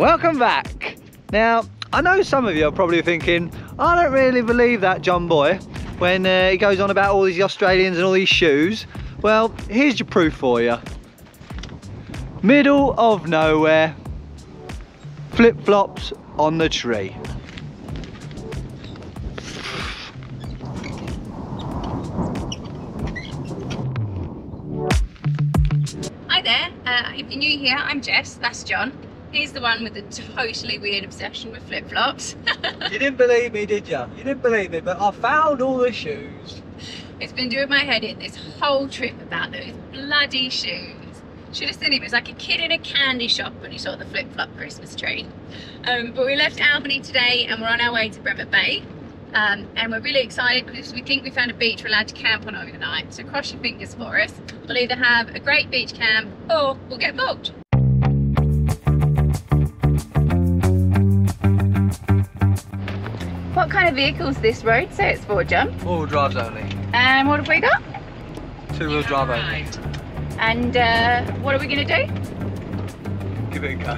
Welcome back. Now, I know some of you are probably thinking, I don't really believe that Jon Boy when uh, he goes on about all these Australians and all these shoes. Well, here's your proof for you. Middle of nowhere, flip-flops on the tree. Hi there, uh, if you're new here, I'm Jess, that's Jon. He's the one with the totally weird obsession with flip-flops. you didn't believe me, did you? You didn't believe me, but I found all the shoes. it's been doing my head in this whole trip about those bloody shoes. Should have seen him, it was like a kid in a candy shop when he saw the flip-flop Christmas tree. Um, but we left Albany today and we're on our way to Bremer Bay. Um, and we're really excited because we think we found a beach we're allowed to camp on overnight. So cross your fingers for us. We'll either have a great beach camp or we'll get booked. What kind of vehicle's this road say it's for, Jon? Four-wheel drives only. And what have we got? Two-wheel drive only. And uh, what are we going to do? Give it a go.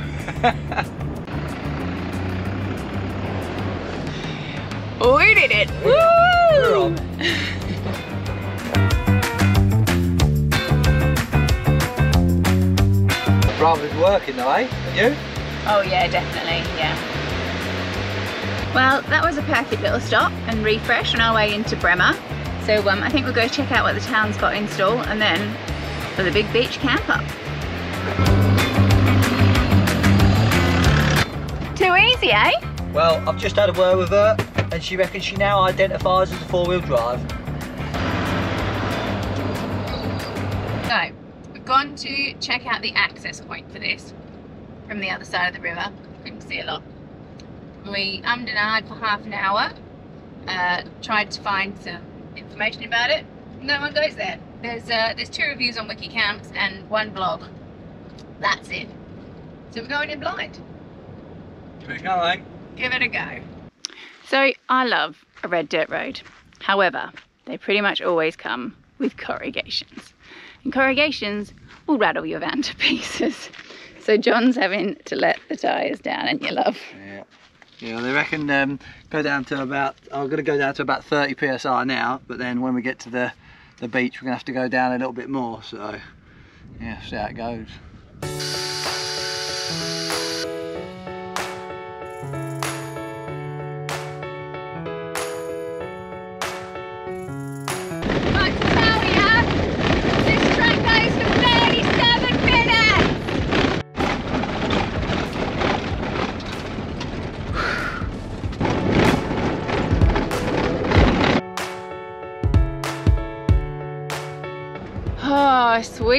We did it! We're Woo! on. Rather's working though, eh? You? Oh yeah, definitely, yeah. Well, that was a perfect little stop and refresh on our way into Bremer. So um, I think we'll go check out what the town's got in store and then for the big beach camp up. Too easy, eh? Well, I've just had a word with her and she reckons she now identifies as a four-wheel drive. So, we've gone to check out the access point for this from the other side of the river. Couldn't see a lot. We ummed and ahed for half an hour, uh, tried to find some information about it. No one goes there. There's uh, there's two reviews on WikiCamps and one blog. That's it. So we're going in blind. Give it a go, eh? Give it a go. So I love a red dirt road. However, they pretty much always come with corrugations. And corrugations will rattle your van to pieces. So Jon's having to let the tyres down and you love. Yeah. Yeah, they reckon um, go down to about, I'm going to go down to about 30 psi now, but then when we get to the, the beach, we're going to have to go down a little bit more, so yeah, see how it goes.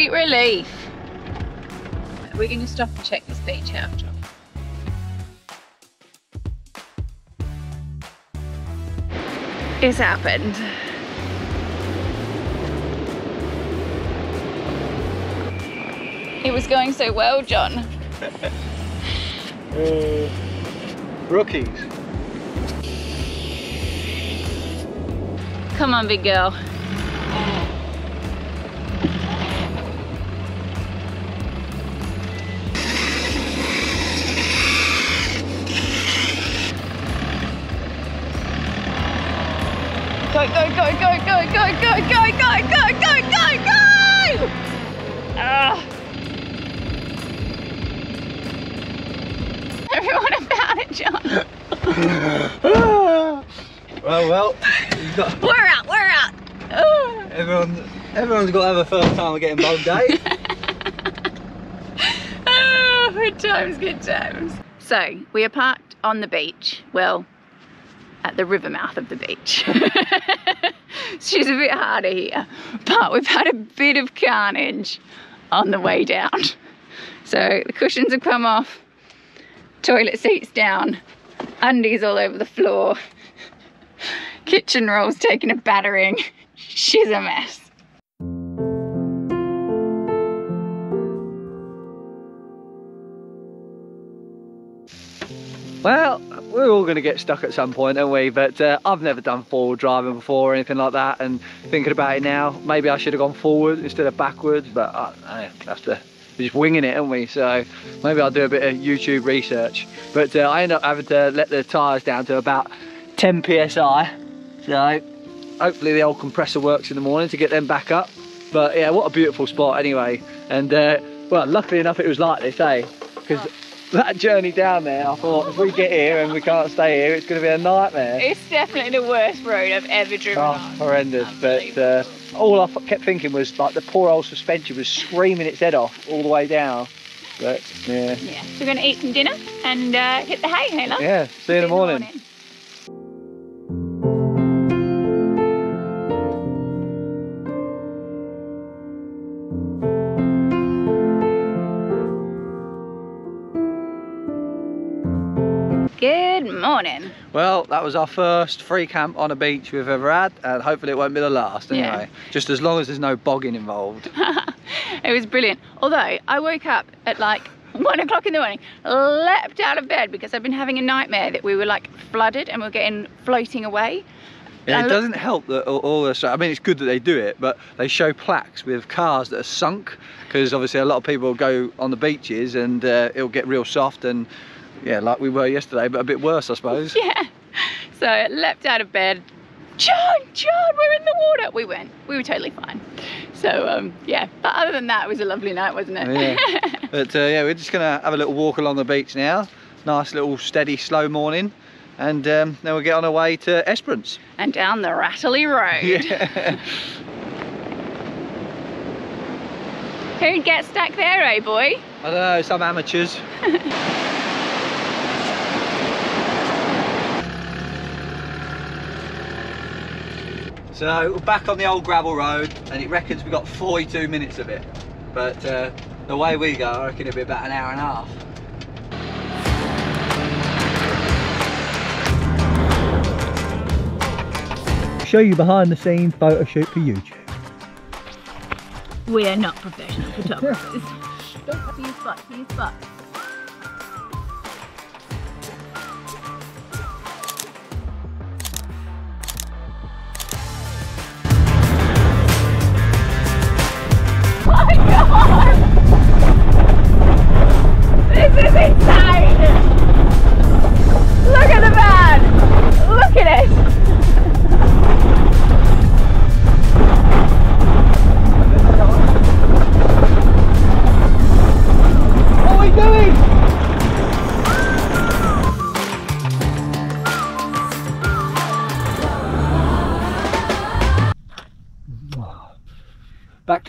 Sweet relief. We're going to stop and check this beach out, Jon. It's happened. It was going so well, Jon. Uh, rookies. Come on, big girl. Go, go, go, go, go, go, go, go, go, go, go, go, go! Ah. Everyone about it, Jon. well, well, got, We're out, we're out. Oh. everyone, everyone's got to have a first time of getting bogged, eh? Oh, good times, good times. So, we are parked on the beach. Well, at the river mouth of the beach. She's a bit harder here, but we've had a bit of carnage on the way down. So, the cushions have come off, toilet seats down, undies all over the floor, kitchen rolls taking a battering. She's a mess. Well, we're all going to get stuck at some point, aren't we? But uh, I've never done forward driving before or anything like that. And thinking about it now, maybe I should have gone forward instead of backwards. But I, I have to we're just winging it, aren't we? So maybe I'll do a bit of YouTube research. But uh, I end up having to let the tyres down to about 10 psi. So hopefully the old compressor works in the morning to get them back up. But yeah, what a beautiful spot anyway. And uh, well, luckily enough it was like this, eh? Because that journey down there, I thought if we get here and we can't stay here, it's going to be a nightmare. It's definitely the worst road I've ever driven Oh, on. horrendous. But uh, all I kept thinking was like the poor old suspension was screaming its head off all the way down. But yeah, Yeah, so we're going to eat some dinner and uh, hit the hay, Hela. yeah. See you in the morning. Good Well, that was our first free camp on a beach we've ever had, and hopefully it won't be the last. Yeah. Anyway, just as long as there's no bogging involved. it was brilliant. Although I woke up at like one o'clock in the morning, leapt out of bed because I've been having a nightmare that we were like flooded and we are getting floating away. Yeah, it doesn't help that all, all this. I mean, it's good that they do it, but they show plaques with cars that are sunk because obviously a lot of people go on the beaches and uh, it'll get real soft and yeah, like we were yesterday, but a bit worse, I suppose. Yeah. So I leapt out of bed. Jon, Jon, we're in the water. We went. We were totally fine. So um, yeah. But other than that, it was a lovely night, wasn't it? Yeah. But uh, yeah, we're just gonna have a little walk along the beach now. Nice little steady, slow morning, and um, then we'll get on our way to Esperance. and down the Rattley Road. Yeah. Who'd get stuck there, eh, boy? I don't know, some amateurs. So we're back on the old gravel road and it reckons we've got 42 minutes of it. But uh, the way we go, I reckon it'll be about an hour and a half. Show you behind the scenes photo shoot for YouTube. We are not professional photographers. Don't see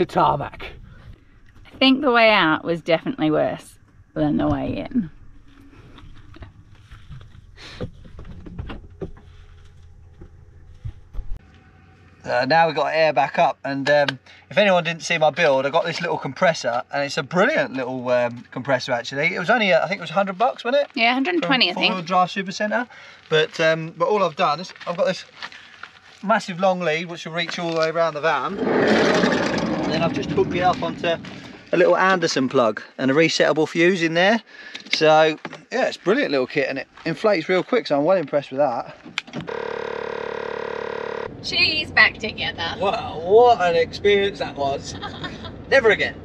to tarmac. I think the way out was definitely worse than the way in. Uh, now we've got air back up and um, if anyone didn't see my build I got this little compressor and it's a brilliant little um, compressor actually it was only uh, I think it was 100 bucks wasn't it Yeah, 120 I Four-wheel think. drive super center but um, but all I've done is I've got this massive long lead which will reach all the way around the van and then I've just hooked it up onto a little Anderson plug and a resettable fuse in there. So yeah it's a brilliant little kit and it inflates real quick so I'm well impressed with that. She's back together. wow what an experience that was. Never again.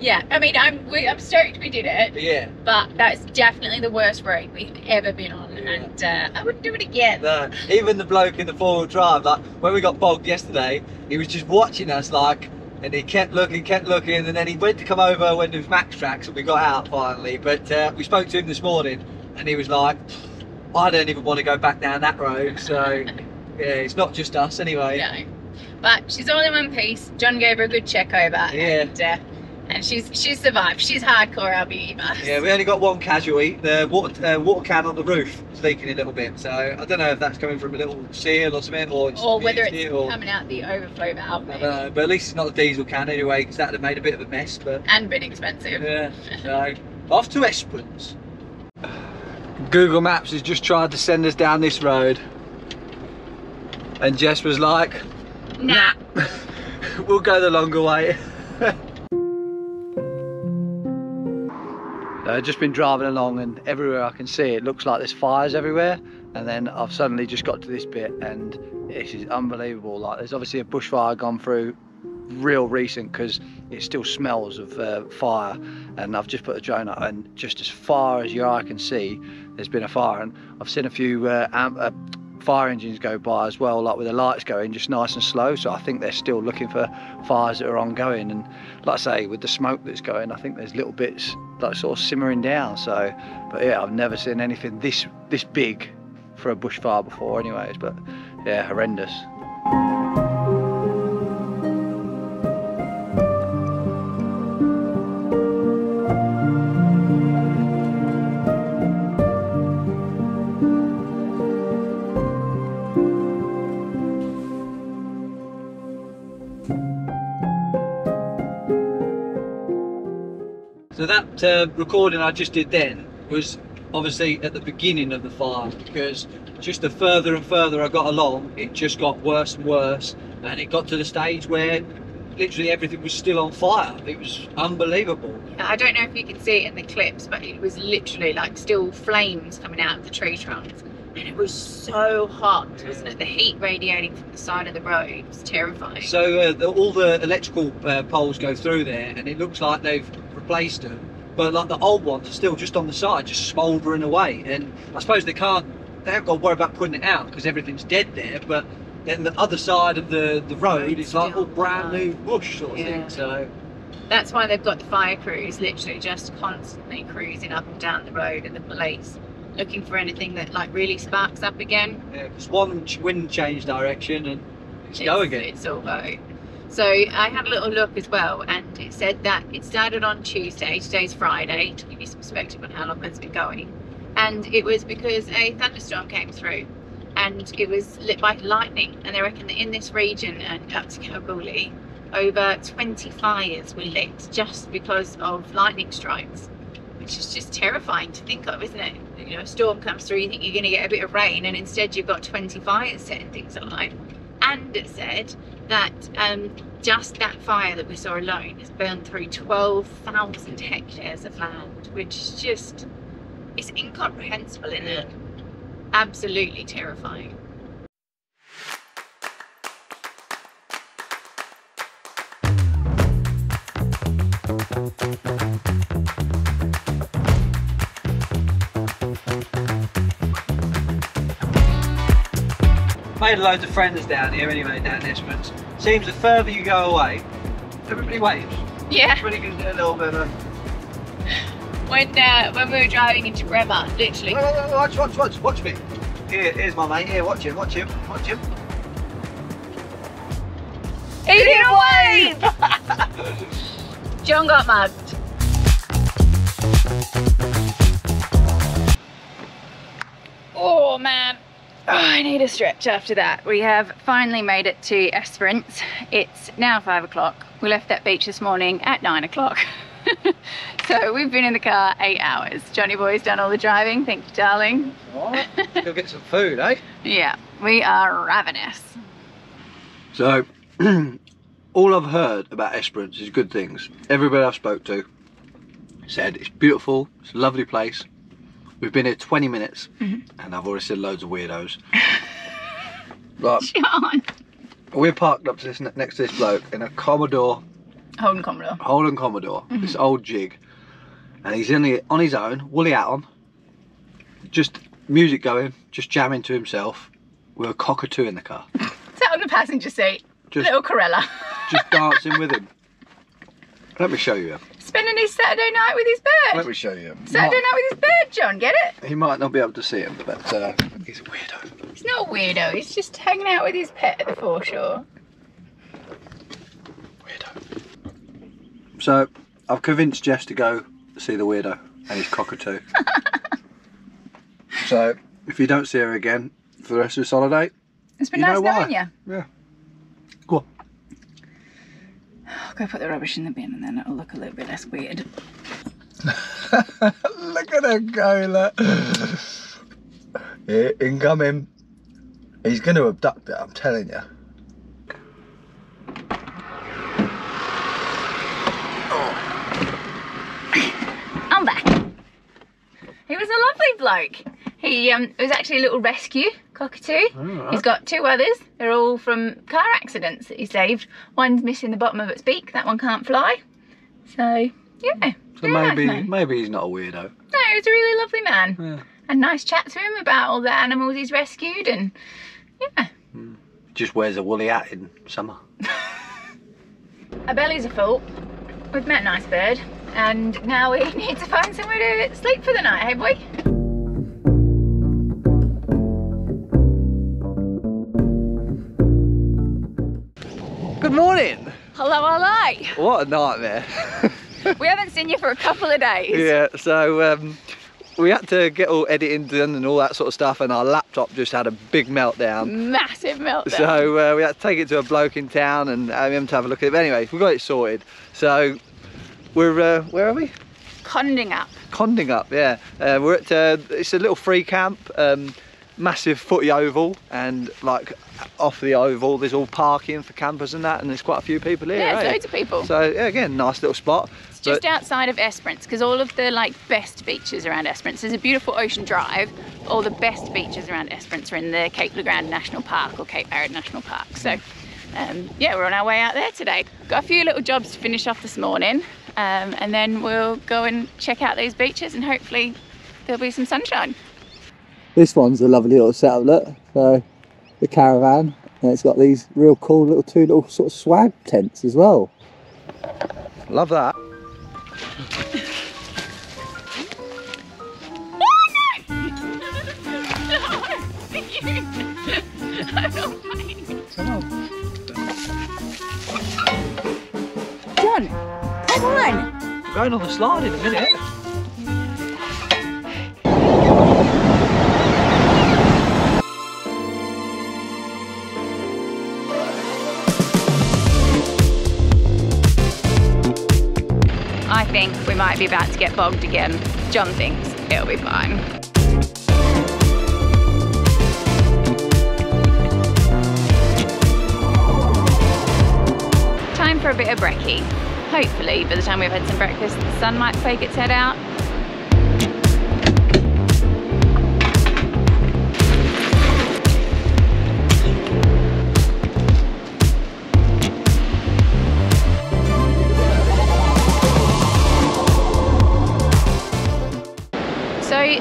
Yeah, I mean, I'm we, I'm stoked we did it, yeah. but that's definitely the worst road we've ever been on, and uh, I wouldn't do it again. No, even the bloke in the four-wheel drive, like when we got bogged yesterday, he was just watching us, like, and he kept looking, kept looking, and then he went to come over when there was Maxtrax, and we got out finally. But uh, we spoke to him this morning, and he was like, "I don't even want to go back down that road." So, yeah, it's not just us anyway. No, but she's all in one piece. Jon gave her a good check over, Yeah. and uh, and she's she's survived. She's hardcore Albiva. Yeah, we only got one casualty, the water, uh, water can on the roof is leaking a little bit. So I don't know if that's coming from a little seal or something, or it's or whether it's or coming out the overflow valve, I maybe. don't know. But at least it's not the diesel can anyway, because that would have made a bit of a mess. But and been expensive. Yeah, so off to Esperance. Google Maps has just tried to send us down this road. And Jess was like, Nah. we'll go the longer way. I've just been driving along and everywhere I can see it looks like there's fires everywhere. And then I've suddenly just got to this bit and this is unbelievable. Like there's obviously a bushfire gone through real recent because it still smells of uh, fire. And I've just put the drone up and just as far as your eye can see there's been a fire. And I've seen a few uh, amp, uh, fire engines go by as well like with the lights going just nice and slow. So I think they're still looking for fires that are ongoing. And like I say with the smoke that's going I think there's little bits like sort of simmering down. So but yeah I've never seen anything this this big for a bushfire before anyways but yeah horrendous that uh, recording I just did then was obviously at the beginning of the fire because just the further and further I got along, it just got worse and worse, and it got to the stage where literally everything was still on fire. It was unbelievable. I don't know if you can see it in the clips, but it was literally like still flames coming out of the tree trunks. And it was so hot, wasn't it? The heat radiating from the side of the road was terrifying. So uh, the, all the electrical uh, poles go through there, and it looks like they've replaced them, but like the old ones are still just on the side, just smouldering away. And I suppose they can't, they haven't got to worry about putting it out because everything's dead there. But then the other side of the the road is like all brand new bush sort of Yeah. thing. So That's why they've got the fire crews literally just constantly cruising up and down the road and the police looking for anything that like really sparks up again. yeah, just one wind change direction and it's go again. It's all go. So I had a little look as well, and it said that it started on Tuesday. Today's Friday, to give you some perspective on how long that's been going. And it was because a thunderstorm came through, and it was lit by lightning. And they reckon that in this region and up to Kalgoorlie, over 20 fires were lit just because of lightning strikes, which is just terrifying to think of, isn't it? You know, a storm comes through, you think you're going to get a bit of rain, and instead you've got 20 fires setting things alight. And it said that um, just that fire that we saw alone has burned through 12,000 hectares of land, which is just, it's incomprehensible, isn't it? Absolutely terrifying. Made loads of friends down here anyway, down in Esperance. Seems the further you go away, everybody waves. Yeah, Everybody gives it a little bit of when uh, when we were driving into Bremer, literally, watch, watch, watch, watch me. Here, here's my mate. Here, watch him, watch him, watch him. he didn't wave! Jon got mugged. Oh man, Oh, I need a stretch after that. We have finally made it to Esperance. It's now five o'clock. We left that beach this morning at nine o'clock. so we've been in the car eight hours. Johnny Boy's done all the driving. Thank you, darling. Alright, go get some food, eh? Yeah, we are ravenous. So, all I've heard about Esperance is good things. Everybody I've spoke to said it's beautiful, it's a lovely place. We've been here 20 minutes Mhm. and I've already seen loads of weirdos. right, Jon. we're parked up to this next to this bloke in a Commodore, Holden Commodore. Holden Commodore, this old jig, and he's in the, on his own, woolly hat on, just music going, just jamming to himself with a cockatoo in the car, Sat on the passenger seat. just Little Corella. just dancing with him. Let me show you him. Spending his Saturday night with his bird. Let me show you him. Saturday night with his bird, Jon, get it? He might not be able to see him, but uh, he's a weirdo. He's not a weirdo, he's just hanging out with his pet at the foreshore. Weirdo. So I've convinced Jess to go see the weirdo and his cockatoo. so if you don't see her again for the rest of this holiday, It's been You nice know why? you. yeah, go on. I'll go put the rubbish in the bin and then it'll look a little bit less weird. look at her go, look. Here, incoming. He's going to abduct it, I'm telling you. I'm back. He was a lovely bloke. He um, was actually a little rescue cockatoo. Alright. He's got two others. They're all from car accidents that he saved. One's missing the bottom of its beak. That one can't fly. So yeah. So very nice maybe maybe he's not a weirdo. No, he's a really lovely man. Yeah. And nice chat to him about all the animals he's rescued and yeah. Just wears a woolly hat in summer. Our bellies are full. We've met a nice bird and now we need to find somewhere to sleep for the night, have we? Good morning. Hello, hello. What a nightmare. We haven't seen you for a couple of days. yeah. So um, we had to get all editing done and all that sort of stuff, and our laptop just had a big meltdown. Massive meltdown. So uh, we had to take it to a bloke in town and uh, him to have a look at it. But anyway, we got it sorted. So we're uh, where are we? Condingup. Conding up, yeah. Uh, we're at uh, it's a little free camp, um, massive footy oval, and like off the oval, there's all parking for campers and that, and there's quite a few people here. Yeah, eh? loads of people. So yeah, again, nice little spot. It's just outside of Esperance because all of the like best beaches around Esperance. There's a beautiful ocean drive. All the best beaches around Esperance are in the Cape Le Grand National Park or Cape Barrett National Park. So um, yeah, we're on our way out there today. Got a few little jobs to finish off this morning, um, and then we'll go and check out these beaches and hopefully there'll be some sunshine. This one's a lovely little setup, look. So the caravan, and it's got these real cool little two little sort of swag tents as well. Love that. Jon, come on. We're going on the slide in a minute. Might be about to get bogged again. Jon thinks it'll be fine. Time for a bit of brekkie. Hopefully, by the time we've had some breakfast, the sun might fake its head out.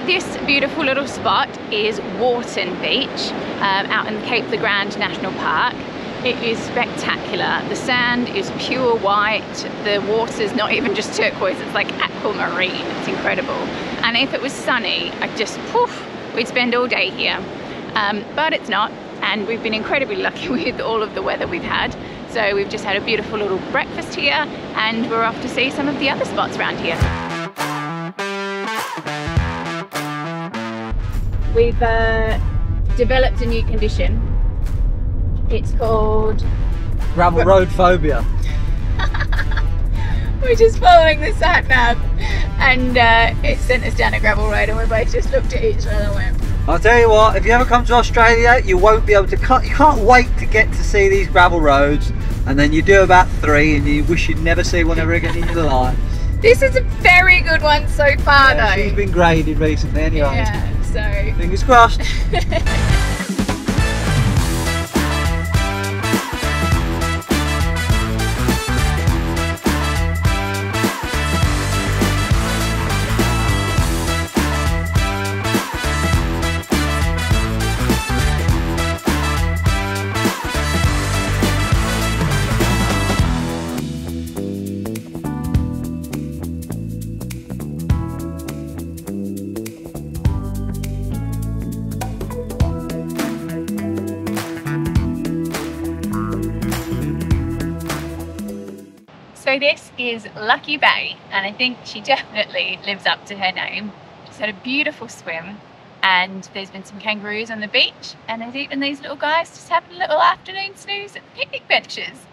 This beautiful little spot is Wharton Beach um, out in Cape Le Grand National Park. It is spectacular. The sand is pure white. The water's not even just turquoise, it's like aquamarine. It's incredible. And if it was sunny, I just, poof, we'd spend all day here. Um, but it's not. And we've been incredibly lucky with all of the weather we've had. So we've just had a beautiful little breakfast here and we're off to see some of the other spots around here. We've uh, developed a new condition. It's called. Gravel road phobia. We're just following the sat nav, and uh, it sent us down a gravel road, and we both just looked at each other and went, I'll tell you what, if you ever come to Australia, you won't be able to cut, you can't wait to get to see these gravel roads. And then you do about three and you wish you'd never see one ever again in your life. "This is a very good one so far, Yeah, though." she's been graded recently anyway. yeah, so Fingers crossed. is Lucky Bay, and I think she definitely lives up to her name. She's had a beautiful swim, and there's been some kangaroos on the beach, and there's even these little guys just having a little afternoon snooze at the picnic benches.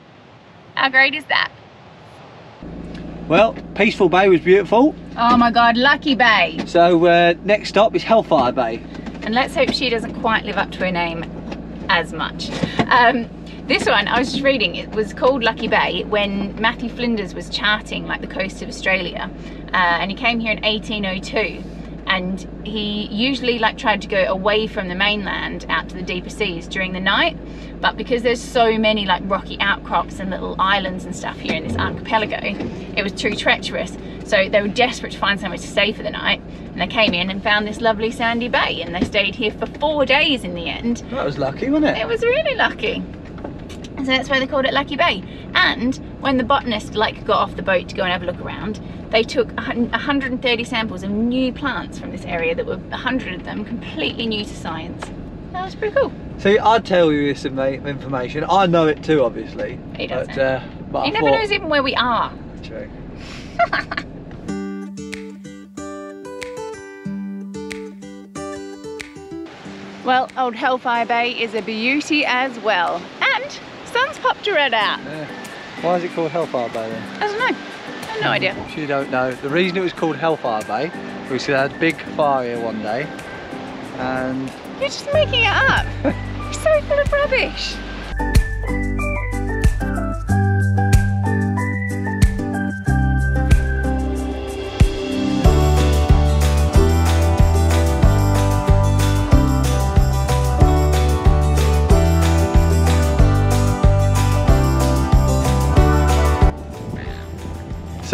How great is that? Well, Peaceful Bay was beautiful. Oh my God, Lucky Bay! So uh, next stop is Hellfire Bay. And let's hope she doesn't quite live up to her name as much. Um, this one, I was just reading, it was called Lucky Bay when Matthew Flinders was charting like the coast of Australia. Uh, and he came here in 1802. and he usually like tried to go away from the mainland out to the deeper seas during the night but because there's so many like rocky outcrops and little islands and stuff here in this archipelago it was too treacherous so they were desperate to find somewhere to stay for the night and they came in and found this lovely sandy bay and they stayed here for four days in the end That was lucky, wasn't it it? was really lucky so that's why they called it Lucky Bay. And when the botanist like got off the boat to go and have a look around, they took 130 samples of new plants from this area that were 100 of them completely new to science. That was pretty cool. See, I'd tell you this information. I know it too, obviously. He doesn't. But, uh, but he I never thought- knows even where we are. True. Well, old Hellfire Bay is a beauty as well. And sun's popped her head out. Yeah. Why is it called Hellfire Bay then? I don't know. I have no idea. You don't know, the reason it was called Hellfire Bay was they had a big fire here one day, and You're just making it up. You're so full of rubbish.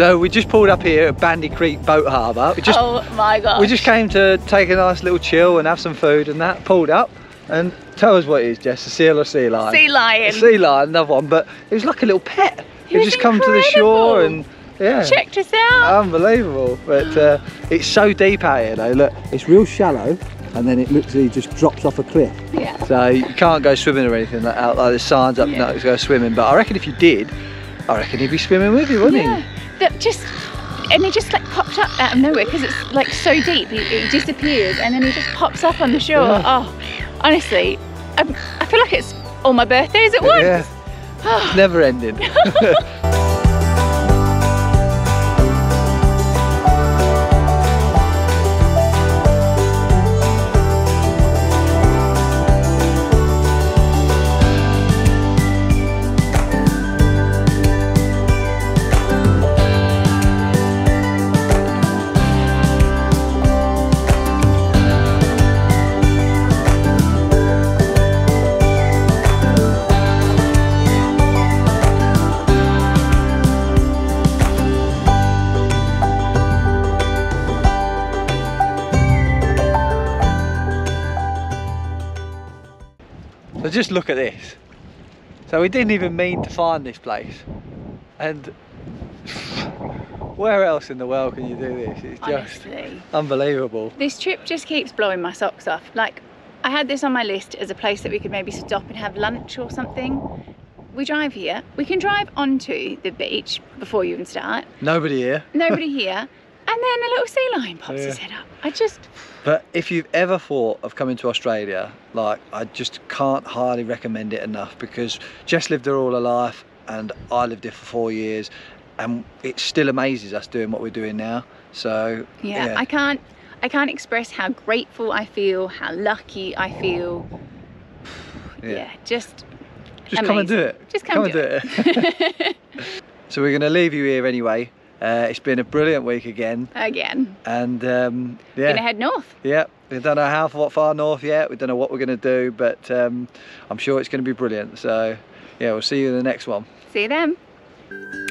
So we just pulled up here at Bandy Creek Boat Harbour. We just oh my god. we just came to take a nice little chill and have some food and that. Pulled up and tell us what it is, Jess. A seal or sea lion? sea lion. A sea lion, another one, but it was like a little pet. He It just come to the shore and yeah. Checked us out. Unbelievable, but uh, it's so deep out here though. Look, it's real shallow, and then it literally just drops off a cliff. yeah. So you can't go swimming or anything like that. Like there's signs up, Yeah. no, go swimming. But I reckon if you did, I reckon he'd be swimming with you, wouldn't Yeah. That just and it just like popped up out of nowhere because it's like so deep. it, he disappears and then it just pops up on the shore. Yeah. Oh, honestly, I, I feel like it's all my birthdays at once. Yeah, it's never ending. just look at this. So we didn't even mean to find this place. And where else in the world can you do this? It's just Honestly. unbelievable. This trip just keeps blowing my socks off. Like, I had this on my list as a place that we could maybe stop and have lunch or something. We drive here. We can drive onto the beach before you even start. Nobody here. Nobody here. And then a little sea lion pops his head up. I just, But if you've ever thought of coming to Australia, like I just can't highly recommend it enough because Jess lived there all her life and I lived here for four years and it still amazes us doing what we're doing now. So yeah, I can't, I can't express how grateful I feel, how lucky I feel. Yeah, just, just come and do it. just come, and do do it. it. so we're going to leave you here anyway. Uh, it's been a brilliant week again, Again, and um, gonna head north. yeah. We don't know how what far north yet. We don't know what we're going to do, but um, I'm sure it's going to be brilliant. So yeah, we'll see you in the next one. See you then.